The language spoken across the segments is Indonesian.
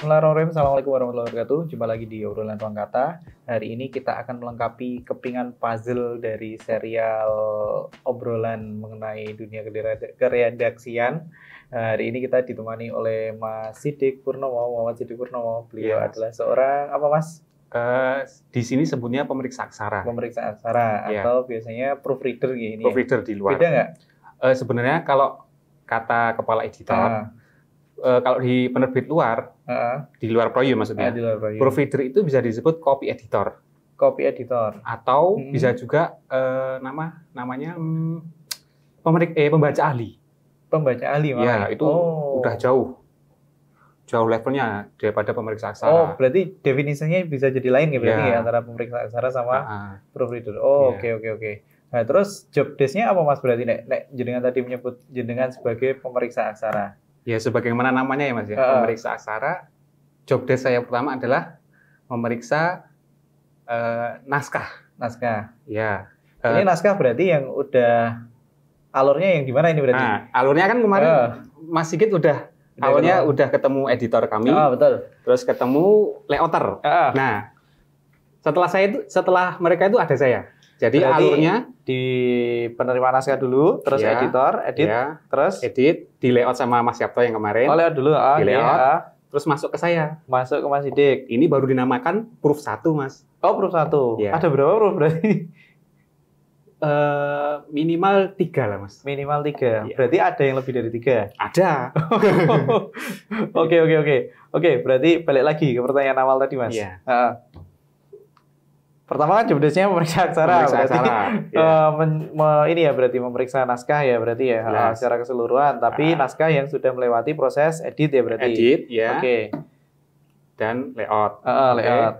Bismillahirrahmanirrahim. Assalamualaikum warahmatullahi wabarakatuh. Jumpa lagi di obrolan ruang kata. Hari ini kita akan melengkapi kepingan puzzle dari serial obrolan mengenai dunia kereda- keredaksian. Nah, hari ini kita ditemani oleh Mas Sidik Purnomo, Muhammad Sidik Purnomo. Beliau Iya. adalah seorang apa Mas? Eh, di sini sebutnya pemeriksa aksara, Pemeriksa aksara Iya. atau biasanya proofreader gini. ya? provider di luar. Beda nggak? Eh, sebenarnya kalau kata kepala editor, Ah, eh, kalau di penerbit luar, ah, di luar Proyo ah, maksudnya, di luar proyek. provider itu bisa disebut copy editor Copy editor. atau Hmm. bisa juga eh, nama namanya hmm, pemerik eh pembaca ahli. Pembaca ahli Ya, malah. itu Oh. udah jauh. Jauh levelnya daripada pemeriksa Oh, aksara. berarti definisinya bisa jadi lain ya berarti Iya. ya antara pemeriksa aksara sama ah. proofreader. Oh, Iya. oke oke oke. Nah, terus job desk-nya apa Mas berarti nek, nek jenengan tadi menyebut jenengan sebagai pemeriksa aksara. Ya sebagaimana namanya ya Mas ya, Ah. pemeriksa aksara. Job desk saya pertama adalah memeriksa eh, naskah. Naskah. Ya. Ini Eh, naskah berarti yang udah alurnya yang gimana ini berarti? nah, alurnya kan kemarin Ah, Mas Sigit udah, udah awalnya ketemu. udah ketemu editor kami, Ah, betul. terus ketemu layouter. Ah, Nah, setelah saya itu setelah mereka itu ada saya. Jadi Berarti alurnya di penerima naskah dulu, terus Iya. editor, edit, ya, terus edit, di layout sama Mas Yapto yang kemarin, oh, lewat dulu. Ah, Di oke, layout. ah. terus masuk ke saya. Masuk ke Mas Sidik. Ini baru dinamakan proof 1, Mas. Oh, proof satu. Iya. Ada berapa proof berarti? Eh, minimal tiga lah, Mas. Minimal tiga. Iya. Berarti ada yang lebih dari tiga. Ada. Oke oke oke oke. Berarti balik lagi ke pertanyaan awal tadi mas. Iya. Ah. Pertama kan job desk-nya memeriksa aksara. Berarti aksara. Iya. eh, men- me- ini ya berarti memeriksa naskah ya berarti ya ah, Jelas. secara keseluruhan. Tapi Ah. naskah yang sudah melewati proses edit ya berarti. Edit, ya. Oke. Dan layout. Ah, Oke. layout.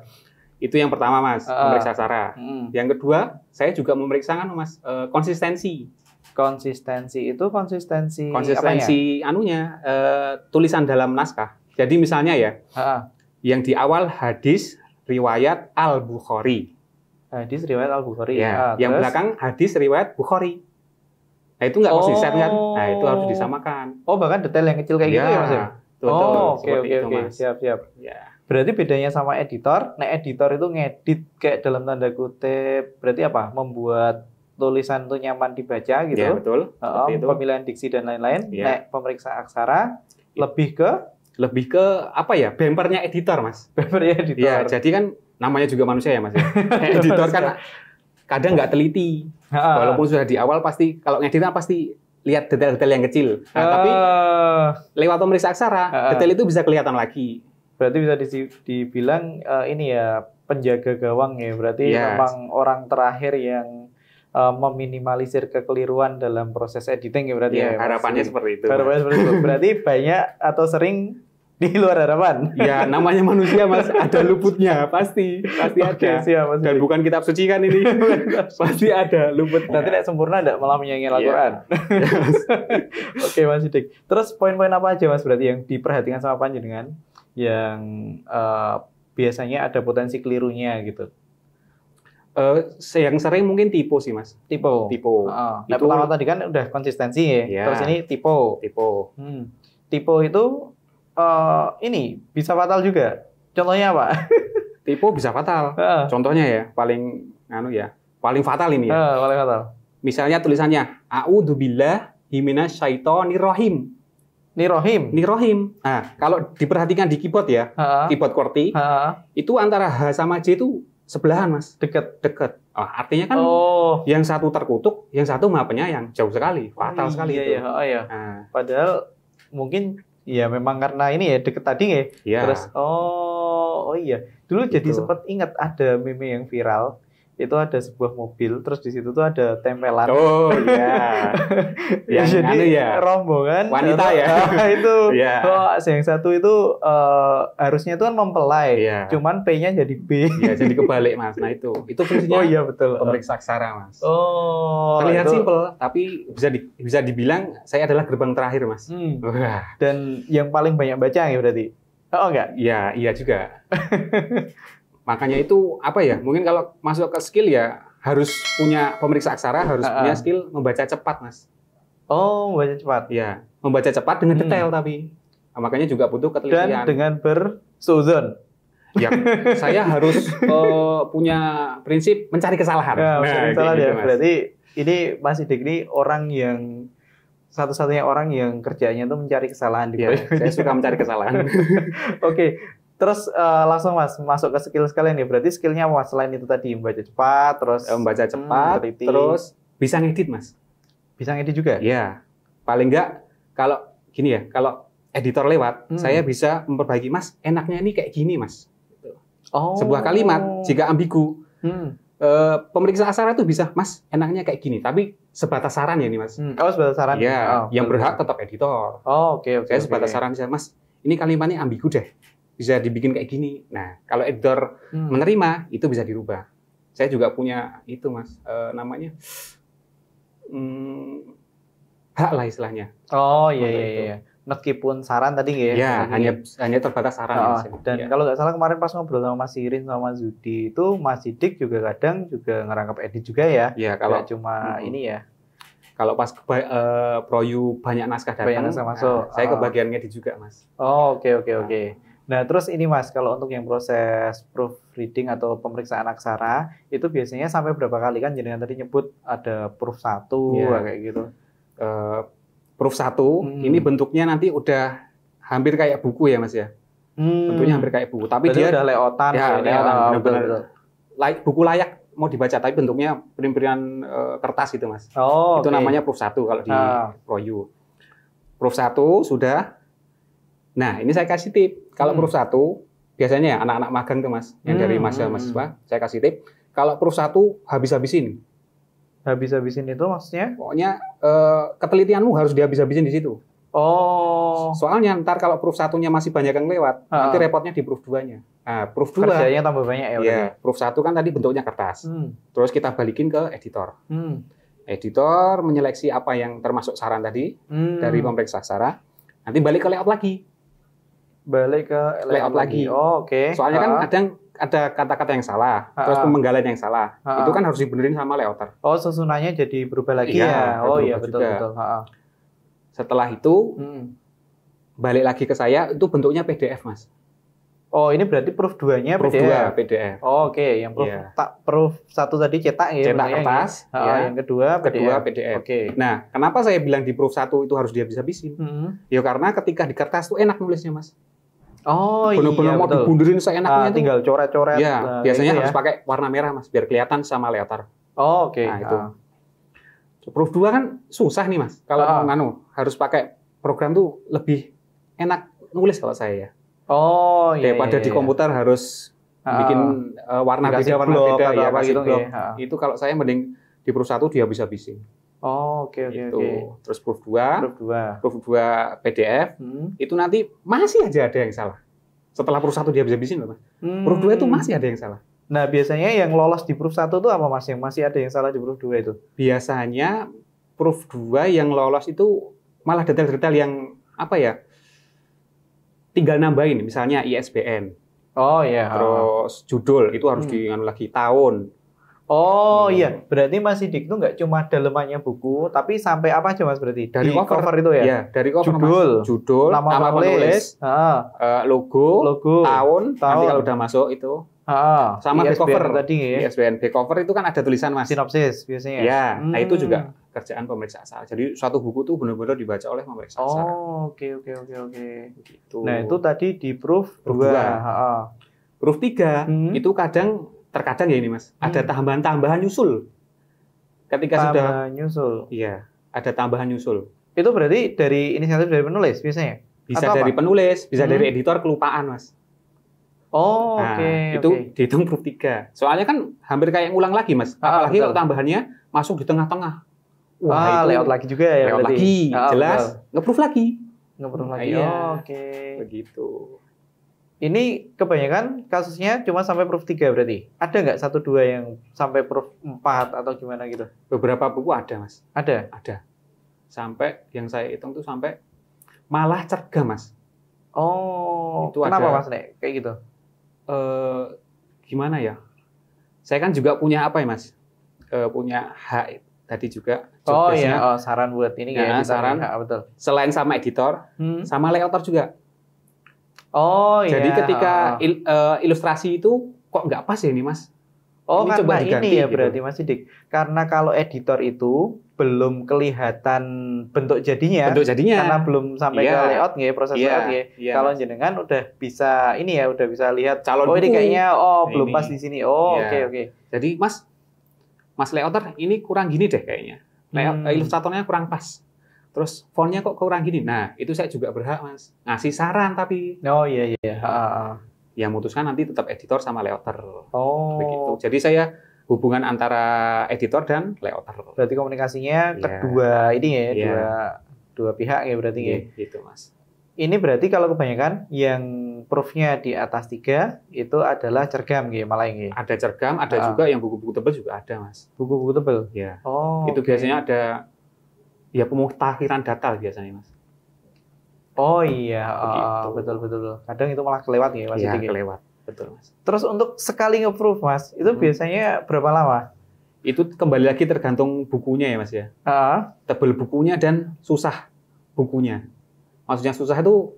Itu yang pertama, Mas, Ah. memeriksa aksara. Mm. Yang kedua, saya juga memeriksa kan, Mas, eh, konsistensi. Konsistensi itu konsistensi. Konsistensi anunya eh, tulisan dalam naskah. Jadi misalnya ya, apanya? Ah, ah. yang di awal hadis riwayat Al-Bukhari. Hadis riwayat Al Bukhari. Ya, yang belakang hadis riwayat Bukhari. Nah, itu nggak konsisten kan? Nah, itu harus Oh. disamakan. Oh bahkan detail yang kecil kayak gitu ya mas ya? betul, oh oke oke oke siap siap. Ya. Berarti bedanya sama editor, nah editor itu ngedit kayak dalam tanda kutip, berarti apa? Membuat tulisan itu nyaman dibaca gitu. Ya, betul. Seperti itu. pemilihan diksi dan lain-lain. Iya. Nek pemeriksa aksara lebih ke Lebih ke apa ya? Bempernya editor, Mas. paper ya editor. Iya, jadi kan namanya juga manusia ya, Mas. ya. Editor kan kadang nggak teliti. Walaupun sudah di awal pasti kalau ngedit kan pasti lihat detail-detail yang kecil. Nah, tapi Eh, lewat pemeriksa aksara, detail itu bisa kelihatan lagi. berarti bisa dibilang eh, ini ya penjaga gawang ya. Berarti Iya. memang orang terakhir yang eh, meminimalisir kekeliruan dalam proses editing ya berarti Ya, ya. Mas? harapannya seperti itu. Harapannya seperti itu. Berarti banyak atau sering di luar harapan. Ya, namanya manusia, Mas. Ada luputnya, pasti. Pasti Oke, ada. siap Mas. Dan bukan kitab suci kan ini. pasti ada luputnya. Nanti nek sempurna enggak malah menyaingi Iya. Al-Qur'an. Oke, Mas Sidik. Terus poin-poin apa aja Mas berarti yang diperhatikan sama panjenengan yang eh, biasanya ada potensi kelirunya gitu. Eh, yang sering mungkin tipe sih, Mas. Tipe. Tipe. Heeh. Nah, Itu- pertama tadi kan udah konsistensi ya. Iya. Terus ini tipe. Tipe. Hmm. Tipe itu eh, ini bisa fatal juga. Contohnya apa? Tipe bisa fatal. Heeh. Contohnya ya, paling anu ya, paling fatal ini ya. Heeh, paling fatal. Misalnya tulisannya A'udzubillah himinasyaitonirrahim. Nirohim. Nirohim. Nah, kalau diperhatikan di keyboard ya, Heeh. keyboard QWERTY, Heeh. itu antara H sama J itu sebelahan, Mas. Deket. Deket. Oh, artinya kan Oh. yang satu terkutuk, yang satu maha penyayang. Jauh sekali, fatal Oh, sekali iya, itu. Iya, oh, iya. Nah, Padahal mungkin ya memang karena ini ya deket tadi ya. ya. Terus oh oh iya. Dulu jadi Gitu. sempat ingat ada meme yang viral. Itu ada sebuah mobil terus di situ tuh ada tempelan. Oh iya. Ya, yang jadi anu ya. rombongan Wanita ya. Ah, itu. Iya. Oh, yang satu itu eh, harusnya itu kan mempelai. Iya. Cuman P-nya jadi B. Ya, jadi kebalik, Mas. Nah, itu. Itu fungsinya Oh iya betul. pemeriksa aksara, Mas. Oh. Terlihat itu- simpel, tapi bisa di- bisa dibilang saya adalah gerbang terakhir, Mas. Hmm. Wah, Dan yang paling banyak baca ya berarti. Oh enggak. iya, iya juga. Makanya itu apa ya? Mungkin kalau masuk ke skill ya harus punya pemeriksa aksara, harus Ah, ah. punya skill membaca cepat, Mas. Oh, baca cepat. Iya, membaca cepat dengan Hmm. detail tapi. Nah, makanya juga butuh Dan ketelitian. dengan ber Suzon. Ya, saya harus eh, punya prinsip mencari kesalahan. Nah, kayak salah gitu, ya. Mas. Berarti ini Mas Sidik ini orang yang satu-satunya orang yang kerjanya tuh mencari kesalahan di Ya, saya suka mencari kesalahan. Oke, terus eh, langsung Mas masuk ke skill sekalian nih. Berarti skillnya Mas? Selain itu tadi membaca cepat, terus Eh, Membaca cepat, Hmm, terus bisa ngedit, Mas. bisa ngedit juga. Iya. Paling enggak kalau gini ya, kalau editor lewat, Hmm. saya bisa memperbaiki, Mas, enaknya ini kayak gini, Mas. Oh. Sebuah kalimat jika ambigu, Hmm. eh, pemeriksa aksara itu bisa, Mas, enaknya kayak gini, tapi sebatas saran ya nih, Mas. Hmm. Oh, sebatas saran. Iya, Oh, yang betul. berhak tetap editor. Oh, oke oke. Saya oke. sebatas saran bisa, Mas, ini kalimatnya ambigu deh. Bisa dibikin kayak gini. Nah, kalau editor Hmm. menerima, itu bisa dirubah. Saya juga punya itu, Mas, eh, namanya hmm, hak lah istilahnya. Oh, iya iya itu. iya. Meskipun saran tadi ya? Ya, hanya hanya terbatas saran. Oh, ya, dan Ya. kalau nggak salah kemarin pas ngobrol sama Mas Irin sama Mas Zudi itu Mas Sidik juga kadang juga ngerangkap edit juga ya. Ya, Kalau kalau cuma Mm-mm. ini ya. kalau pas keba- eh, proyu banyak naskah datang, Banyak naskah masuk. nah, saya Ah. kebagian ngedit juga, Mas. Oh, oke oke oke. Nah, terus ini Mas, kalau untuk yang proses proofreading atau pemeriksaan aksara, itu biasanya sampai berapa kali kan? Jadi tadi nyebut ada proof satu Iya. kayak gitu. Eh, proof satu, Hmm. ini bentuknya nanti udah hampir kayak buku ya, Mas ya. Hmm. Bentuknya hampir kayak buku, tapi Berarti dia udah layoutan Ya, ah, betul, benar-benar. layak, buku layak mau dibaca, tapi bentuknya print-printan eh, kertas gitu, Mas. Oh, itu oke. namanya proof satu kalau di Ah. proyu. Proof satu sudah. Nah, ini saya kasih tip. Kalau Hmm. proof satu, biasanya ya anak-anak magang tuh mas, yang dari Hmm, mahasiswa-mahasiswa, saya kasih tip. Kalau proof satu habis-habisin. Habis-habisin itu maksudnya? Pokoknya eh, ketelitianmu harus dihabis-habisin di situ. Oh, Soalnya ntar kalau proof satunya masih banyak yang lewat, Ah. nanti repotnya di proof duanya. Nah, proof dua, kerjanya tambah banyak ya. ya, berarti? proof satu kan tadi bentuknya kertas. Hmm. Terus kita balikin ke editor. Hmm. Editor menyeleksi apa yang termasuk saran tadi Hmm. dari pemeriksa aksara. Nanti balik ke layout lagi. Balik ke Layout lagi. Oh, oke. Soalnya kan Ah. kadang ada kata-kata yang salah, Ah. terus pemenggalan yang salah. Ah. Itu kan harus dibenerin sama layouter. Oh, susunannya jadi berubah lagi Iya, ya. Oh iya betul juga. betul. Ha. Setelah itu Hmm. balik lagi ke saya, itu bentuknya PDF, Mas. Oh, ini berarti proof 2-nya Proof PDF. 2 PDF. Oh, oke, yang proof Iya. tak proof satu tadi cetak ya. Cetak kertas, ya. Ya. yang kedua Kedua PDF. PDF. Oke. Nah, kenapa saya bilang di proof 1 itu harus dihabis-habisin? Hmm. Ya karena ketika di kertas tuh enak nulisnya, Mas. Oh Bener-bener iya mau betul. dibunderin Ah, seenaknya itu. tinggal coret-coret. Ya, nah, biasanya harus ya. pakai warna merah, Mas, biar kelihatan sama layouter. Oh, oke. Nah, itu. Ah. Proof 2 kan susah nih, Mas. Kalau Ah. mau nganu, harus pakai program tuh lebih enak nulis kalau saya ya. Oh, iya. Daripada iya, di iya. komputer harus Ah. bikin uh, warna beda, warna beda, ya, apa gitu blok. ya. Ha. Itu kalau saya mending di proof 1 dia bisa habisin Oh, oke oke Itu. oke. Terus proof 2, Proof 2. proof 2 PDF, Hmm. itu nanti masih aja ada yang salah. Setelah proof 1 dia bisa habisin loh, Mas. Proof 2 itu Hmm. masih ada yang salah. Nah, biasanya yang lolos di proof 1 itu apa Mas? Yang masih ada yang salah di proof 2 itu? Biasanya proof 2 yang lolos itu malah detail-detail yang apa ya? Tinggal nambahin misalnya ISBN, Oh iya. terus judul itu harus Hmm. dianu lagi tahun. Oh Hmm. iya, berarti Mas Sidik itu nggak cuma dalemannya buku, tapi sampai apa aja Mas berarti? Dari Di cover. itu ya? Ya, dari cover Mas. Judul. judul, nama, penulis, Ah, eh, logo, logo, tahun, nanti Tahun. kalau udah masuk itu Ah, sama ISBN cover. tadi ya. ISBN cover itu kan ada tulisan Mas. Sinopsis biasanya. Ya, nah itu Hmm. juga kerjaan pemeriksa aksara. Jadi suatu buku tuh benar-benar dibaca oleh pemeriksa aksara. Oh, oke oke oke oke. Gitu. Nah, itu tadi di proof Proof 2. dua. Heeh. Proof 3 Hmm. itu kadang terkadang ya ini Mas, ada Hmm. tambahan-tambahan nyusul. Ketika sudah Tambah nyusul. iya, ada tambahan nyusul. Itu berarti dari inisiatif dari penulis biasanya? Bisa Atau dari apa? penulis, bisa Hmm. dari editor kelupaan, Mas. Oh, Nah, oke. itu oke. dihitung proof 3. Soalnya kan hampir kayak ngulang lagi, Mas. Ah, Apalagi betul. kalau tambahannya masuk di tengah-tengah. Wah, layout lagi juga ya layout berarti. lagi, Ah, jelas. Nge-proof lagi. Nge-proof lagi. Oh, oke. Begitu. Ini kebanyakan kasusnya cuma sampai proof 3 berarti. Ada nggak satu dua yang sampai proof 4 atau gimana gitu? Beberapa buku ada, Mas. Ada. Ada. Sampai yang saya hitung tuh sampai malah cerga, Mas. Oh, Itu kenapa ada. Mas Nek? Kayak gitu. eh gimana ya? Saya kan juga punya apa ya, Mas? Eh, punya hak tadi juga. Oh iya, oh, saran buat ini Ya, kayak kita saran. Ah, betul. Selain sama editor, Hmm. sama layouter juga. Oh iya. Jadi ketika il- eh, ilustrasi itu kok nggak pas ya ini mas? Oh Ini karena coba ini diganti ya gitu. berarti Mas Sidik. Karena kalau editor itu belum kelihatan bentuk jadinya. Bentuk jadinya. Karena belum sampai Iya. ke layout nggih, proses Iya, layout nggih. iya, Kalau jenengan udah bisa ini ya, udah bisa lihat Calon oh ini kayaknya oh belum Ini. pas di sini. Oh Iya. oke oke. Jadi mas, mas layouter ini kurang gini deh kayaknya. Layout Hmm. ilustratornya kurang pas. Terus fontnya kok kurang gini. Nah itu saya juga berhak mas ngasih saran tapi Oh iya iya. Ha. yang memutuskan nanti tetap editor sama layouter Oh. begitu. Jadi saya hubungan antara editor dan layouter. Berarti komunikasinya Iya. kedua ini ya, Iya. dua dua pihak ya berarti ya. Gitu mas. Ini berarti kalau kebanyakan yang proofnya di atas tiga itu adalah cergam gitu malah ini. Ada cergam, ada Ah. juga yang buku-buku tebal juga ada mas. Buku-buku tebel. Ya. Oh. itu oke. biasanya ada ya pemutahiran data biasanya mas. Oh iya, Begitu. oh, betul betul. Kadang itu malah kelewat ya Mas ya? kelewat. Betul mas. Terus untuk sekali nge-proof Mas, itu Hmm. biasanya berapa lama? Itu kembali lagi tergantung bukunya ya mas ya. Ah, tebel bukunya dan susah bukunya. Maksudnya susah itu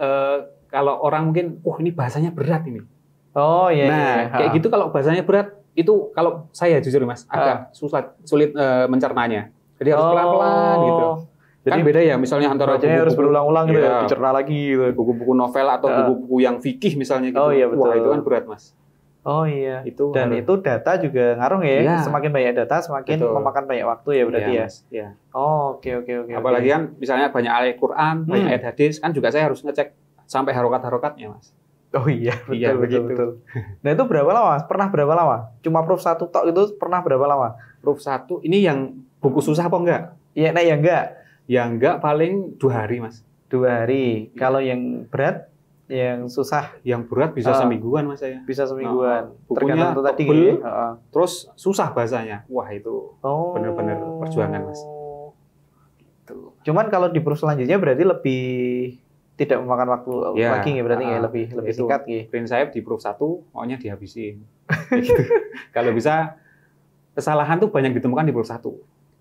eh, kalau orang mungkin, wah ini bahasanya berat ini. oh iya. nah, iya, kayak gitu kalau bahasanya berat itu kalau saya jujur mas agak susah sulit eh, mencernanya. Jadi harus Oh. pelan-pelan gitu. Jadi kan beda ya misalnya antara bacanya harus berulang-ulang gitu ya, Iya. dicerna lagi gitu. buku-buku novel atau buku-buku yang fikih misalnya gitu. Oh, iya, Wah betul. itu kan berat mas. Oh iya. Itu Dan harus- itu data juga ngaruh ya. Iya. Semakin banyak data, semakin Betul. memakan banyak waktu ya berarti Iya, ya. Mas. Iya. Oh, oke oke oke. Apalagi oke. kan misalnya banyak ayat Quran, banyak Hmm. ayat hadis kan juga saya harus ngecek sampai harokat-harokatnya mas. Oh iya, betul, Iya, betul, begitu. betul. Nah itu berapa lama? Pernah berapa lama? Cuma proof satu tok itu pernah berapa lama? Proof satu ini yang buku susah apa enggak? Iya, nah ya enggak. Yang enggak paling dua hari mas. Dua hari. Iya. Kalau yang berat, yang susah Yang berat bisa Ah. semingguan mas saya. bisa semingguan. Nah, bukunya Tergantung tadi tebel. ya. Heeh. Terus susah bahasanya. Wah itu. Oh. Bener-bener perjuangan, Mas. Gitu. Cuman kalau di proof selanjutnya berarti lebih tidak memakan waktu Ya, lagi ya berarti ya ah, lebih lebih itu. singkat ya. Prinsip di proof satu maunya dihabisin. Gitu. Kalau bisa kesalahan tuh banyak ditemukan di proof satu.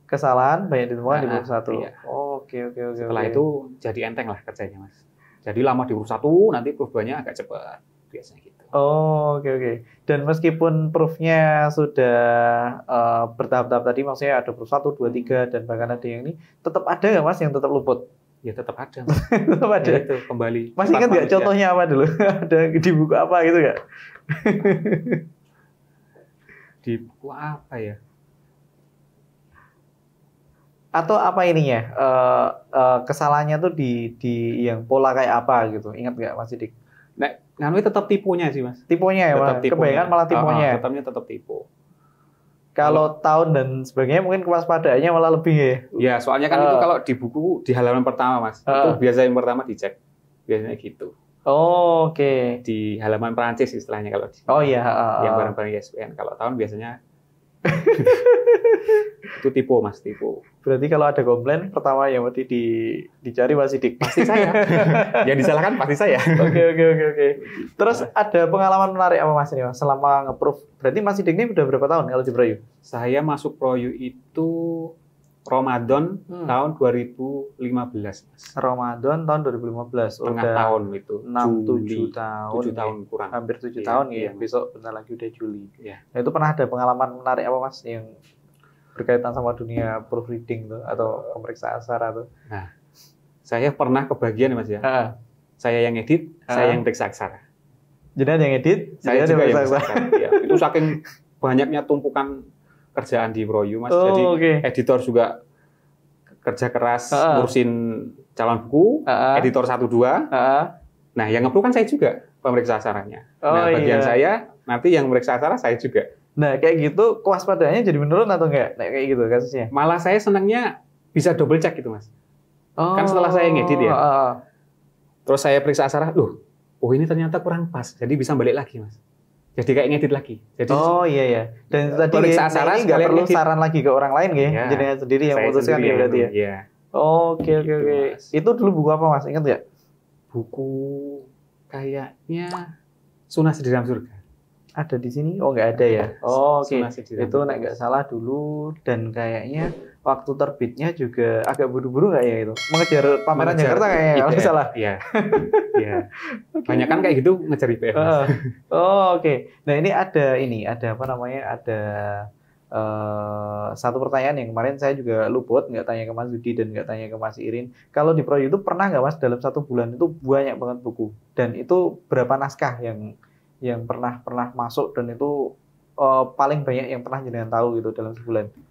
Kesalahan banyak ditemukan di Ah, proof satu. iya. Oh, Oke oke oke. Setelah oke. itu jadi enteng lah kerjanya mas. Jadi lama di proof satu, nanti proof dua-nya agak cepat. Biasanya gitu. Oh, oke oke. Dan meskipun proofnya sudah eh, bertahap-tahap tadi, maksudnya ada proof 1, 2, 3, dan bahkan ada yang ini, tetap ada nggak mas yang tetap luput? Ya tetap ada. Tetap ada. Ya, itu kembali. Mas Sifat ingat nggak contohnya apa dulu? ada di buku apa gitu nggak? Di buku apa ya? Atau apa ininya? Eh, eh, kesalahannya tuh di di yang pola kayak apa gitu? Ingat nggak Mas Sidik? Nah, nganu tetap tipunya sih mas. Tipenya ya, tetap Mas? kebanyakan malah. Ah, ah, tetapnya tetap tipu. Kalau tahun dan sebagainya mungkin kewaspadaannya malah lebih ya. Ya, soalnya kan Ah. itu kalau di buku di halaman pertama, Mas. Ah. Itu biasa yang pertama dicek. Biasanya gitu. Oh, oke. Di halaman Perancis istilahnya kalau di, Oh iya. ah, yang barang-barang ISBN. Kalau tahun biasanya itu tipu, Mas, tipu. Berarti kalau ada komplain pertama yang mesti di, dicari Mas Sidik. Pasti saya. yang disalahkan pasti saya. Oke oke oke oke. Terus ada pengalaman menarik apa Mas ini Mas selama nge-proof? Berarti Mas Sidik ini udah berapa tahun kalau di Brayu? Saya masuk Proyu itu Ramadan Hmm. tahun 2015, Mas. Ramadan tahun 2015. Tengah udah tahun itu. 6 Juli. 7 tahun. 7 ya. tahun kurang. Hampir 7 Iya, tahun ya. iya, Mas. Besok bentar lagi udah Juli. Iya. Nah, itu pernah ada pengalaman menarik apa Mas yang berkaitan sama dunia proofreading tuh atau pemeriksaan sara tuh? Saya pernah kebagian, Mas ya. Heeh. Saya yang edit, Ah. saya yang periksa aksara. Jadi ada yang edit, saya juga yang yang menyelesaikan. Iya, itu saking banyaknya tumpukan kerjaan di Proyu mas Oh, jadi oke. editor juga kerja keras Ah. ngurusin calon buku Heeh. editor satu dua Heeh. nah yang ngeproof kan saya juga pemeriksa acaranya Oh, nah bagian iya. saya nanti yang memeriksa acara saya juga Nah, kayak gitu kewaspadaannya jadi menurun atau enggak? Nah, kayak gitu kasusnya. malah saya senangnya bisa double check gitu mas Kan setelah saya ngedit ya? heeh. terus saya periksa acara loh oh ini ternyata kurang pas jadi bisa balik lagi mas jadi kayak ngedit lagi jadi Oh iya ya. Dan itu tadi ya, ini nggak perlu ngedit. saran lagi ke orang lain ya. Ya. Jadi sendiri yang memutuskan ya berarti ya. iya. Oke oke Gitu, oke. Itu dulu buku apa Mas? Ingat nggak? buku kayaknya Sunnah Sediram Surga Ada di sini? Oh nggak ada ya. Oh, oke. Sediram Itu nggak salah dulu dan kayaknya waktu terbitnya juga agak buru-buru nggak ya itu? Mengejar pameran Mengejar- Jakarta kayaknya kalau iya, nggak salah. Iya. Iya. Banyak kan kayak gitu ngejar IPF. Heeh. oh oke. Nah ini ada ini ada apa namanya ada eh, satu pertanyaan yang kemarin saya juga luput nggak tanya ke Mas Yudi dan nggak tanya ke Mas Irin. Kalau di Pro YouTube pernah nggak Mas dalam satu bulan itu banyak banget buku dan itu berapa naskah yang yang pernah pernah masuk dan itu eh, paling banyak yang pernah jenengan tahu gitu dalam sebulan.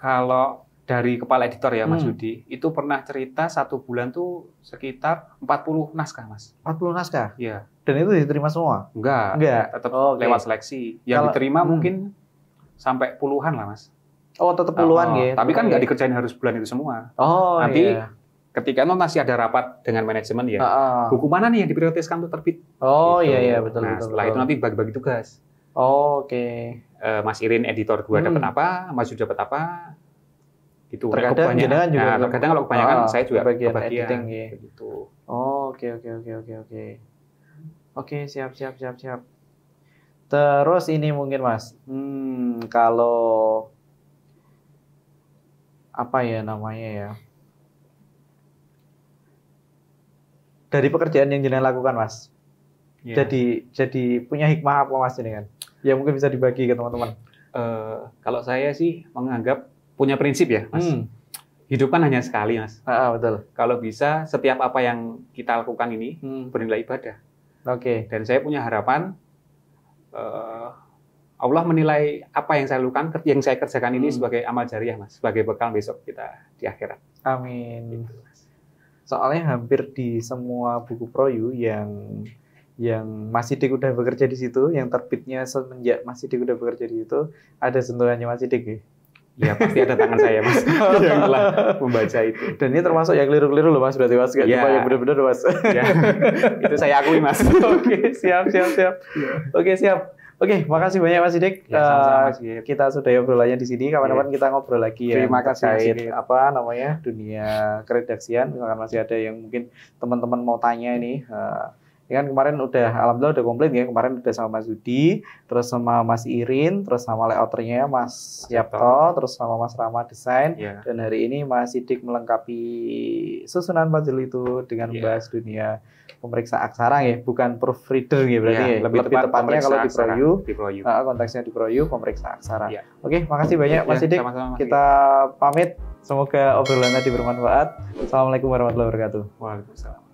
Kalau dari kepala editor ya Mas Hmm. Yudi, itu pernah cerita satu bulan tuh sekitar 40 naskah Mas. 40 naskah Iya. dan itu diterima semua. Enggak. Enggak. Tetap Oh, oke. lewat seleksi. Yang Kalau- diterima hmm. mungkin sampai puluhan lah Mas. Oh tetap puluhan Oh, gitu. Tapi kan nggak dikerjain harus bulan itu semua. Oh Nanti iya. Ketika non masih ada rapat dengan manajemen ya, ah. buku mana nih yang diprioritaskan untuk terbit? Oh Gitu. iya iya betul Nah, betul. setelah betul. itu nanti bagi-bagi tugas. Oh, Oke. Eh, Mas Irin editor 2 Hmm. dapat apa, Mas Yudi dapat apa? Gitu. Terkadang Kebanyakan- juga nah, terkadang kalau kebanyakan Ah, saya juga kebagian. editing, ya. Gitu. Oh, oke oke oke oke oke. Oke, siap siap siap siap. Terus ini mungkin Mas, hmm, kalau apa ya namanya ya? Dari pekerjaan yang jenengan lakukan, Mas. Iya. Jadi jadi punya hikmah apa Mas jenengan? Ya mungkin bisa dibagi ke teman-teman. Eh, kalau saya sih menganggap punya prinsip ya, Mas. Hmm. Hidup kan hanya sekali, Mas. Ah, ah, betul. Kalau bisa setiap apa yang kita lakukan ini Hmm. bernilai ibadah. Oke. Dan saya punya harapan eh, Allah menilai apa yang saya lakukan, yang saya kerjakan ini Hmm. sebagai amal jariah, Mas, sebagai bekal besok kita di akhirat. Amin. Gitu, Mas. soalnya hampir di semua buku proyu yang yang Mas Sidik udah bekerja di situ, yang terbitnya semenjak Mas Sidik udah bekerja di situ, ada sentuhannya Mas Sidik ya. Ya pasti ada tangan saya, Mas, yang telah membaca itu. Dan ini termasuk yang keliru-keliru loh Mas, berarti Mas, gak Ya. cuma yang bener-bener Mas. Ya, itu saya akui, Mas. Oke, siap, siap, siap. Oke, siap. Oke, makasih banyak Mas Sidik. Ya, Mas kita sudah obrolannya di sini. Kapan-kapan kita ngobrol lagi ya Terima kasih, Mas terkait Sigit. apa namanya dunia keredaksian. Misalkan masih ada yang mungkin teman-teman mau tanya ini. eh, ini kan kemarin udah alhamdulillah udah komplit ya. Kemarin udah sama Mas Yudi, terus sama Mas Irin, terus sama layouternya Mas Yapto, terus sama Mas Rama Desain. Ya. Dan hari ini Mas Sidik melengkapi susunan puzzle itu dengan Iya. membahas dunia pemeriksa aksara ya, bukan proofreader ya berarti Ya, ya. lebih, tepat tepatnya kalau di. Proyu Di Proyu. Ah, konteksnya di Proyu pemeriksa aksara. Iya. Oke, makasih banyak Mas Ya, Sidik. sama-sama, Mas Kita pamit. Semoga obrolan tadi bermanfaat. Assalamualaikum warahmatullahi wabarakatuh. Waalaikumsalam.